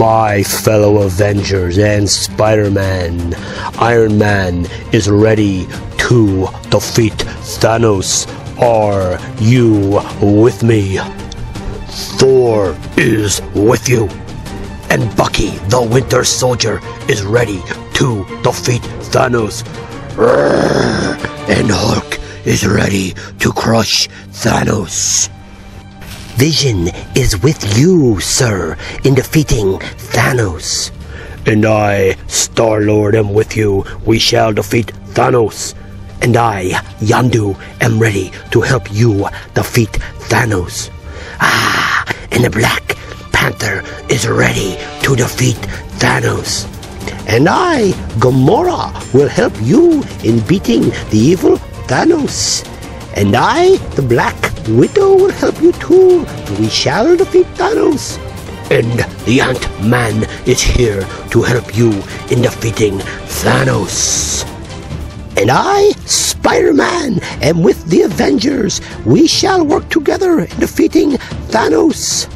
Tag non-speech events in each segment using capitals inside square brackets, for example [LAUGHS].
My fellow Avengers and Spider Man, Iron Man is ready to defeat Thanos. Are you with me? Thor is with you. And Bucky, the Winter Soldier, is ready to defeat Thanos. And Hulk is ready to crush Thanos. Vision is with you, sir, in defeating Thanos. And I, Star Lord, am with you. We shall defeat Thanos. And I, Yondu, am ready to help you defeat Thanos. Ah, and the Black Panther is ready to defeat Thanos. And I, Gamora, will help you in beating the evil Thanos. And I, the Black Widow, will help you too. We shall defeat Thanos. And the Ant-Man is here to help you in defeating Thanos. And I, Spider-Man, am with the Avengers. We shall work together in defeating Thanos.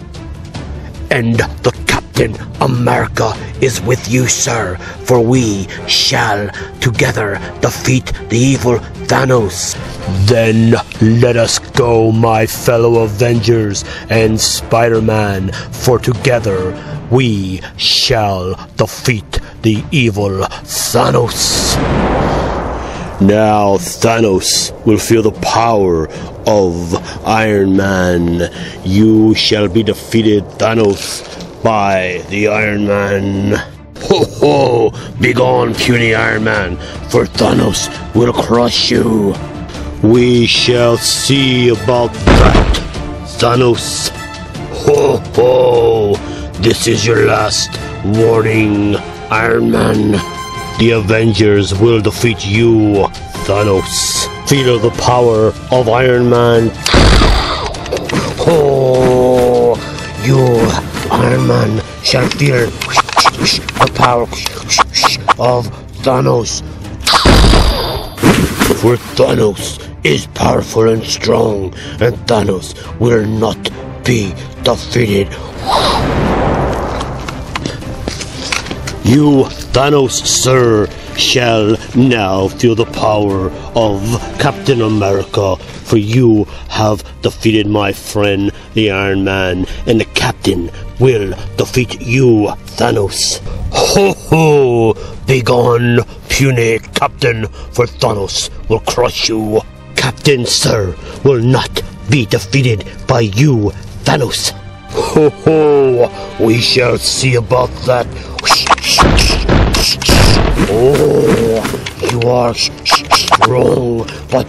And the Captain America is with you, sir, for we shall together defeat the evil Thanos. Then let us go, my fellow Avengers and Spider Man, for together we shall defeat the evil Thanos. Now Thanos will feel the power of Iron Man. You shall be defeated, Thanos, by the Iron Man. Ho ho! Begone, puny Iron Man, for Thanos will crush you. We shall see about that, Thanos. Ho ho! This is your last warning, Iron Man. The Avengers will defeat you, Thanos. Feel the power of Iron Man. Oh, you, Iron Man, shall feel the power of Thanos. For Thanos is powerful and strong, and Thanos will not be defeated. You, Thanos, sir, shall now feel the power of Captain America, for you have defeated my friend, the Iron Man, and the Captain will defeat you, Thanos. Ho ho! Begone, puny Captain, for Thanos will crush you. Captain, sir, will not be defeated by you, Thanos. Ho ho! We shall see about that. Oh, you are strong, but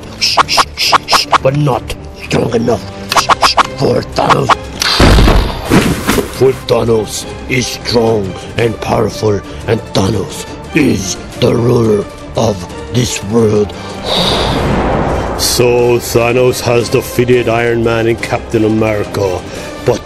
but not strong enough for Thanos. For Thanos is strong and powerful, and Thanos is the ruler of this world. So Thanos has defeated Iron Man and Captain America, but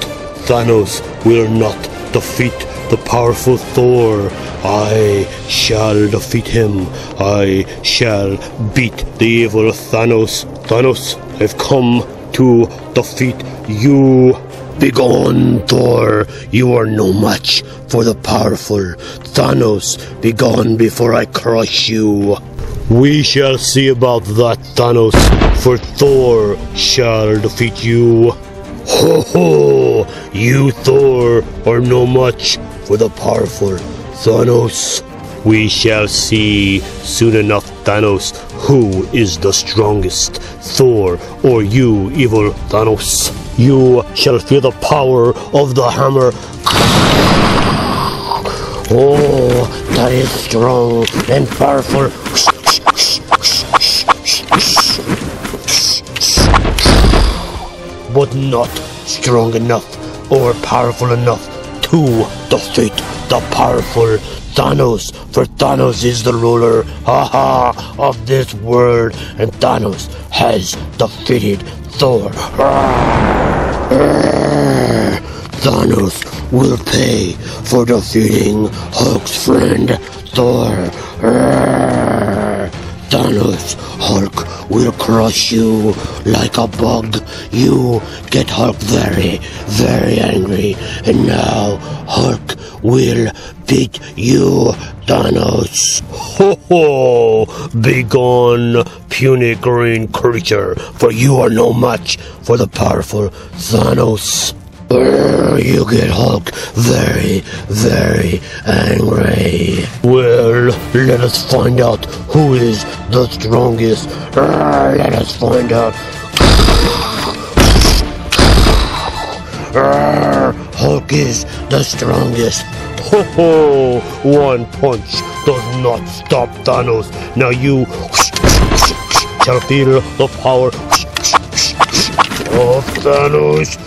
Thanos will not defeat the powerful Thor. I shall defeat him. I shall beat the evil Thanos. Thanos, I've come to defeat you. Begone, Thor. You are no match for the powerful Thanos. Begone before I crush you. We shall see about that, Thanos, for Thor shall defeat you. Ho ho! You, Thor, are no match for the powerful Thanos. We shall see soon enough, Thanos, who is the strongest, Thor or you, evil Thanos. You shall feel the power of the hammer. Oh, that is strong and powerful. But not strong enough or powerful enough to defeat the powerful Thanos, for Thanos is the ruler, haha, of this world, and Thanos has defeated Thor. Thanos will pay for defeating Hulk's friend, Thor. Thanos, Hulk will crush you like a bug. You get Hulk very, very angry, and now Hulk will beat you, Thanos. Ho ho! Begone, puny green creature, for you are no match for the powerful Thanos. You get Hulk very, very angry. Well, let us find out who is the strongest. Let us find out. Hulk is the strongest. Ho ho! One punch does not stop Thanos. Now you shall feel the power Thanos.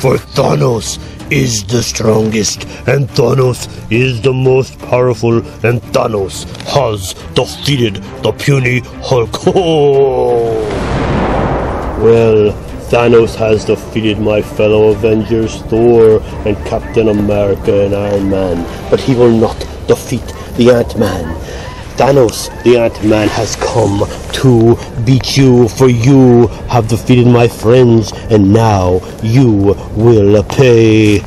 For Thanos is the strongest, and Thanos is the most powerful, and Thanos has defeated the puny Hulk. [LAUGHS] Well, Thanos has defeated my fellow Avengers, Thor and Captain America and Iron Man, but he will not defeat the Ant-Man. Thanos, the Ant-Man, has come to beat you, for you have defeated my friends, and now you will pay.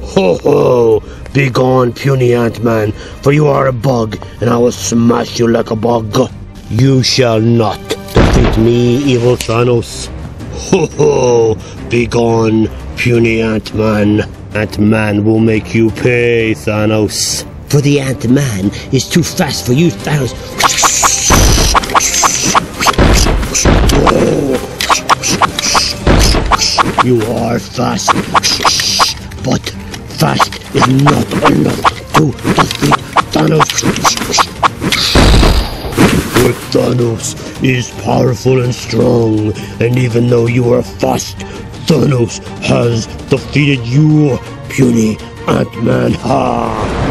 Ho ho! Begone, puny Ant-Man, for you are a bug, and I will smash you like a bug. You shall not defeat me, evil Thanos. Ho ho! Begone, puny Ant-Man. Ant-Man will make you pay, Thanos. For the Ant-Man is too fast for you, Thanos. You are fast, but fast is not enough to defeat Thanos. But Thanos is powerful and strong, and even though you are fast, Thanos has defeated you, puny Ant-Man. Ha!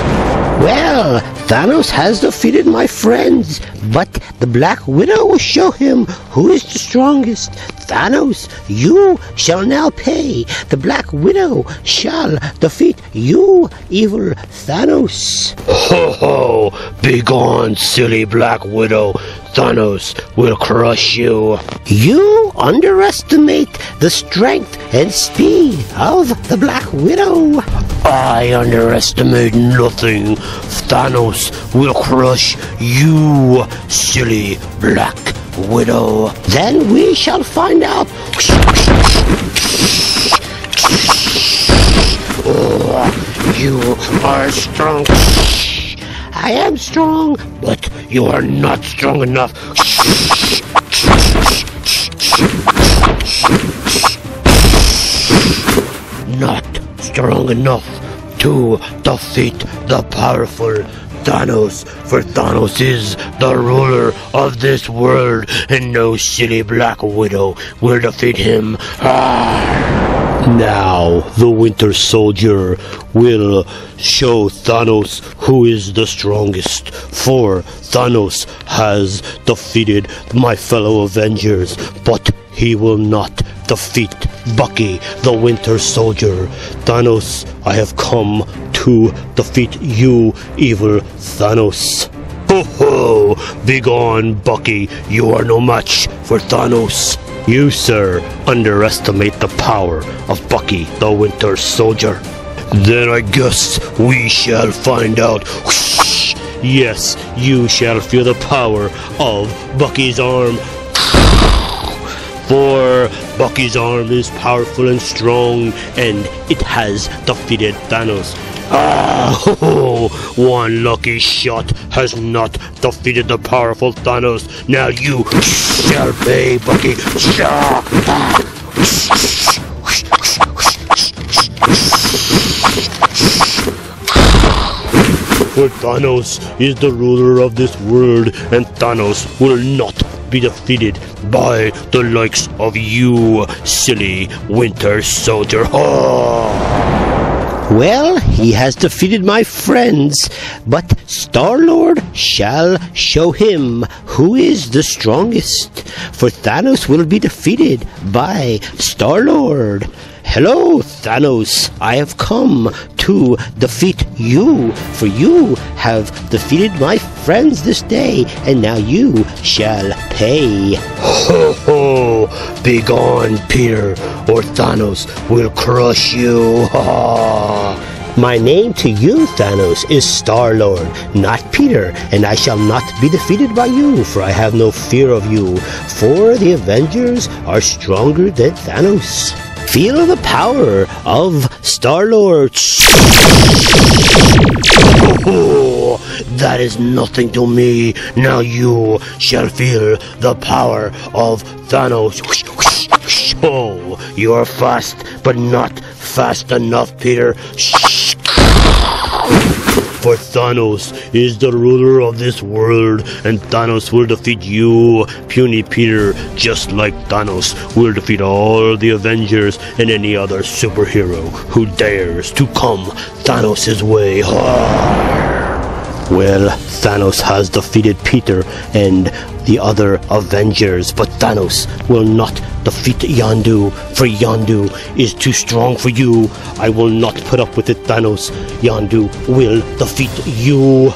Well, Thanos has defeated my friends, but the Black Widow will show him who is the strongest. Thanos, you shall now pay. The Black Widow shall defeat you, evil Thanos. Ho ho! Begone, silly Black Widow. Thanos will crush you. You underestimate the strength and speed of the Black Widow. I underestimate nothing. Thanos will crush you, silly Black Widow. Then we shall find out. Oh, you are strong. I am strong, but you are not strong enough. Not strong enough to defeat the powerful Thanos, for Thanos is the ruler of this world, and no silly Black Widow will defeat him. Ah! Now the Winter Soldier will show Thanos who is the strongest, for Thanos has defeated my fellow Avengers, but he will not defeat Bucky, the Winter Soldier. Thanos, I have come to defeat you, evil Thanos. Ho ho! Begone, Bucky. You are no match for Thanos. You, sir, underestimate the power of Bucky, the Winter Soldier. Then I guess we shall find out. Yes, you shall feel the power of Bucky's arm. For Bucky's arm is powerful and strong, and it has defeated Thanos. Ah, ho, ho, one lucky shot has not defeated the powerful Thanos. Now you shall pay, Bucky. For Thanos is the ruler of this world, and Thanos will not be defeated by the likes of you, silly Winter Soldier. Well, he has defeated my friends, but Star-Lord shall show him who is the strongest, for Thanos will be defeated by Star-Lord. Hello, Thanos. I have come to defeat you, for you have defeated my friends this day, and now you shall pay. Ho ho! Begone, Peter, or Thanos will crush you. Ha! My name to you, Thanos, is Star Lord, not Peter, and I shall not be defeated by you, for I have no fear of you. For the Avengers are stronger than Thanos. Feel the power of Star Lord. Oh, [LAUGHS] that is nothing to me. Now you shall feel the power of Thanos. [LAUGHS] Oh, you are fast, but not fast enough, Peter. For Thanos is the ruler of this world, and Thanos will defeat you, puny Peter, just like Thanos will defeat all the Avengers and any other superhero who dares to come Thanos' way. Well, Thanos has defeated Peter and the other Avengers, but Thanos will not defeat Yondu, for Yondu is too strong for you. I will not put up with it, Thanos. Yondu will defeat you.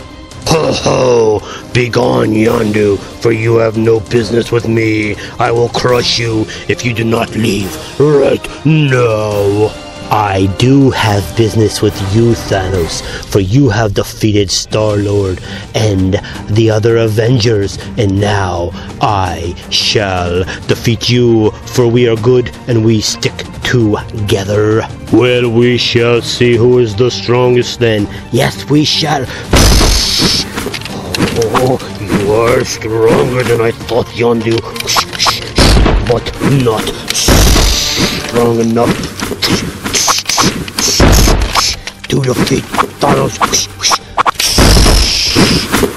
Ho ho! Begone, Yondu, for you have no business with me. I will crush you if you do not leave right now. I do have business with you, Thanos, for you have defeated Star Lord and the other Avengers, and now I shall defeat you, for we are good and we stick together. Well, we shall see who is the strongest then. Yes, we shall. Oh, you are stronger than I thought, Yondu. But not strong enough to defeat Thanos.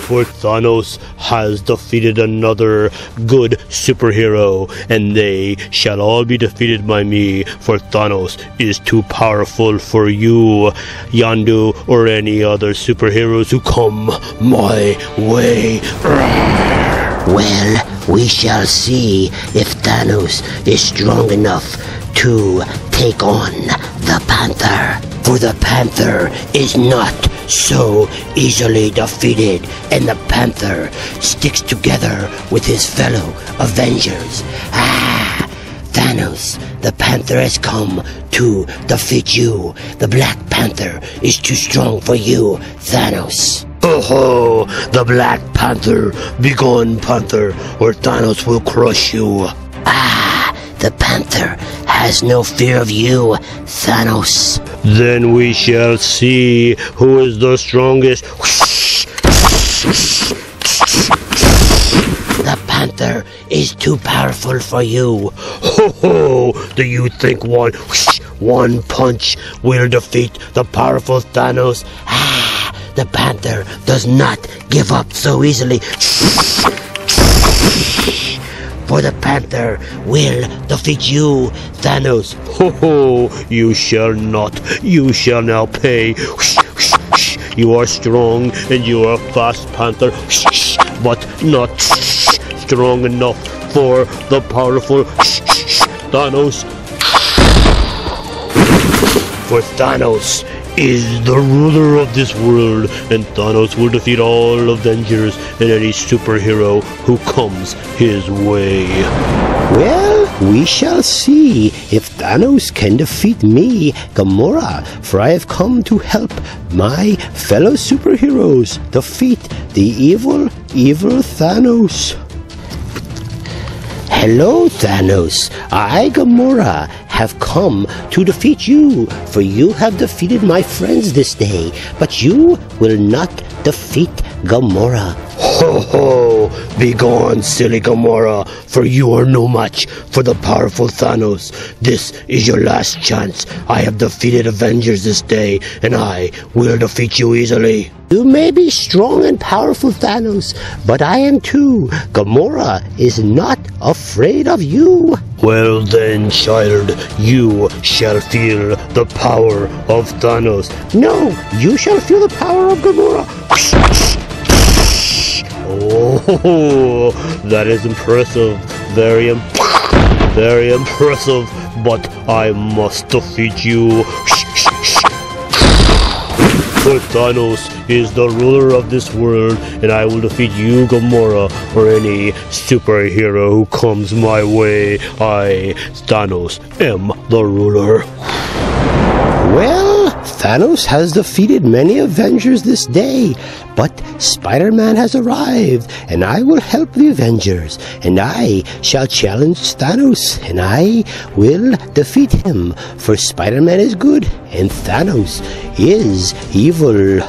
For Thanos has defeated another good superhero, and they shall all be defeated by me, for Thanos is too powerful for you, Yondu, or any other superheroes who come my way. Well, we shall see if Thanos is strong enough to take on the Panther. For the Panther is not so easily defeated, and the Panther sticks together with his fellow Avengers. Ah! Thanos, the Panther has come to defeat you. The Black Panther is too strong for you, Thanos. Oh ho! The Black Panther! Begone, Panther, or Thanos will crush you. Ah! The Panther has no fear of you, Thanos. Then we shall see who is the strongest. The Panther is too powerful for you. Ho ho! Do you think one one punch will defeat the powerful Thanos? Ah! The Panther does not give up so easily. For the Panther will defeat you, Thanos. Ho ho! You shall not. You shall now pay. You are strong and you are a fast, Panther, but not strong enough for the powerful Thanos. For Thanos is the ruler of this world, and Thanos will defeat all Avengers and any superhero who comes his way. Well, we shall see if Thanos can defeat me, Gamora, for I have come to help my fellow superheroes defeat the evil, evil Thanos. Hello, Thanos. I, Gamora, have come to defeat you, for you have defeated my friends this day, but you will not defeat Gamora. Ho ho! Begone, silly Gamora, for you are no match for the powerful Thanos. This is your last chance. I have defeated Avengers this day, and I will defeat you easily. You may be strong and powerful, Thanos, but I am too. Gamora is not afraid of you. Well then, child, you shall feel the power of Thanos. No, you shall feel the power of Gamora. Oh, that is impressive. Very, imp- very impressive. But I must defeat you. For Thanos is the ruler of this world, and I will defeat you, Gamora, or any superhero who comes my way. I, Thanos, am the ruler. Well, Thanos has defeated many Avengers this day, but Spider Man has arrived, and I will help the Avengers, and I shall challenge Thanos, and I will defeat him, for Spider Man is good, and Thanos is evil.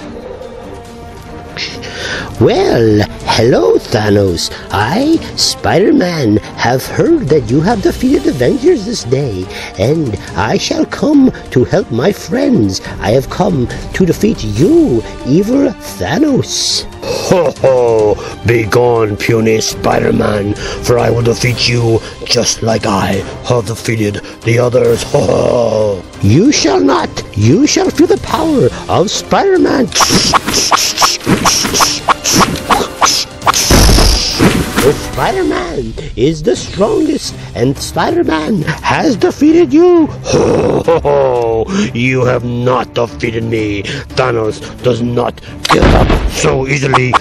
Well, hello, Thanos. I, Spider Man, have heard that you have defeated the Avengers this day, and I shall come to help my friends. I have come to defeat you, evil Thanos. Ho ho! Begone, puny Spider Man, for I will defeat you just like I have defeated the others. Ho ho! You shall not. You shall feel the power of Spider [LAUGHS] Man. Spider Man is the strongest, and Spider Man has defeated you. Ho ho ho! You have not defeated me. Thanos does not give up so easily. [LAUGHS]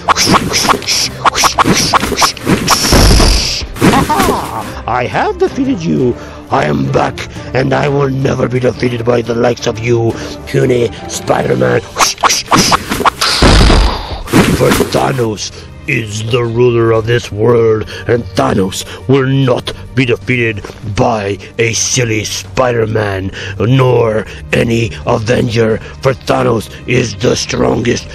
I have defeated you. I am back, and I will never be defeated by the likes of you, puny Spider-Man. [LAUGHS] For Thanos is the ruler of this world, and Thanos will not be defeated by a silly Spider-Man, nor any Avenger, for Thanos is the strongest.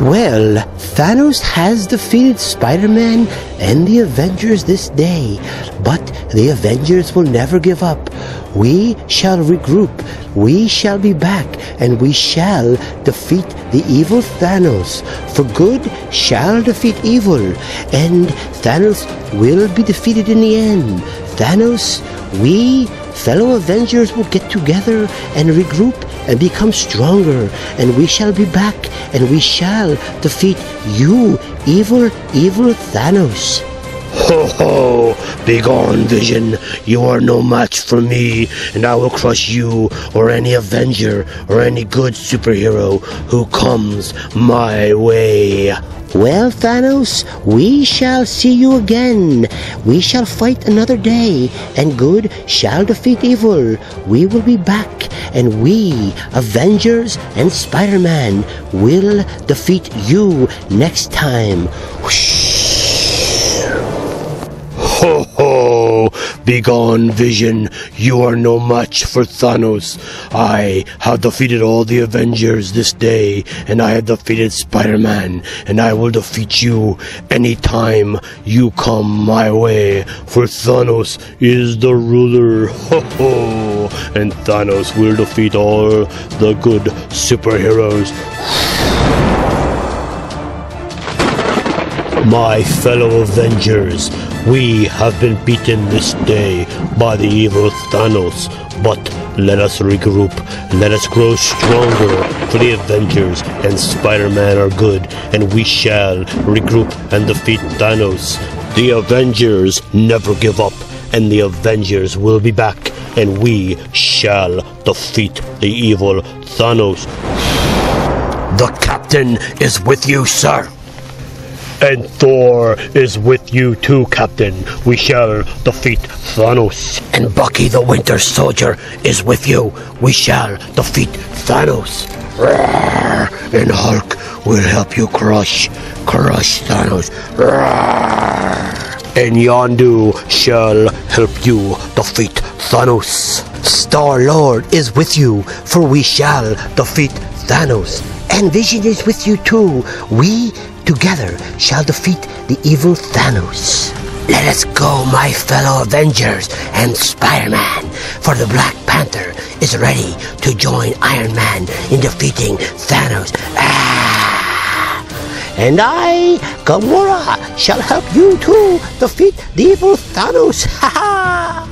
Well, Thanos has defeated Spider Man and the Avengers this day, but the Avengers will never give up. We shall regroup, we shall be back, and we shall defeat the evil Thanos. For good shall defeat evil, and Thanos will be defeated in the end. Thanos, we fellow Avengers will get together and regroup and become stronger, and we shall be back, and we shall defeat you, evil, evil Thanos. Ho ho! Begone, Vision! You are no match for me, and I will crush you, or any Avenger, or any good superhero who comes my way. Well, Thanos, we shall see you again. We shall fight another day, and good shall defeat evil. We will be back, and we, Avengers and Spider Man, will defeat you next time. Ho ho! Begone, Vision! You are no match for Thanos. I have defeated all the Avengers this day, and I have defeated Spider-Man, and I will defeat you any time you come my way, for Thanos is the ruler. Ho ho! And Thanos will defeat all the good superheroes. My fellow Avengers, we have been beaten this day by the evil Thanos, but let us regroup, let us grow stronger, for the Avengers and Spider-Man are good, and we shall regroup and defeat Thanos. The Avengers never give up, and the Avengers will be back, and we shall defeat the evil Thanos. The captain is with you, sir. And Thor is with you too, Captain. We shall defeat Thanos. And Bucky the Winter Soldier is with you. We shall defeat Thanos. Roar! And Hulk will help you crush, crush Thanos. Roar! And Yondu shall help you defeat Thanos. Star Lord is with you, for we shall defeat Thanos. And Vision is with you too. We together shall defeat the evil Thanos. Let us go, my fellow Avengers and Spider-Man, for the Black Panther is ready to join Iron Man in defeating Thanos. Ah! And I, Gamora, shall help you to defeat the evil Thanos. [LAUGHS] Ha ha!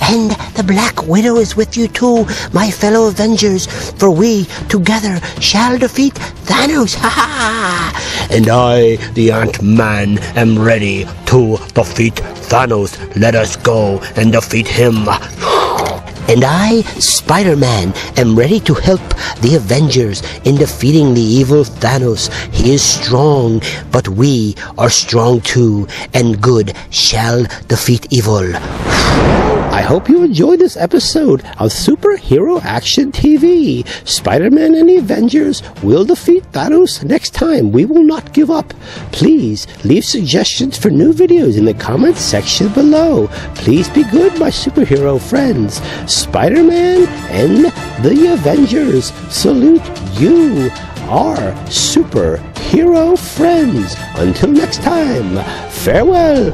And the Black Widow is with you too, my fellow Avengers, for we together shall defeat Thanos. [LAUGHS] Ha ha! And I, the Ant-Man, am ready to defeat Thanos. Let us go and defeat him. [GASPS] And I, Spider-Man, am ready to help the Avengers in defeating the evil Thanos. He is strong, but we are strong too, and good shall defeat evil. I hope you enjoyed this episode of Superhero Action TV. Spider-Man and the Avengers will defeat Thanos next time. We will not give up. Please leave suggestions for new videos in the comments section below. Please be good, my superhero friends. Spider-Man and the Avengers salute you, our superhero friends. Until next time, farewell.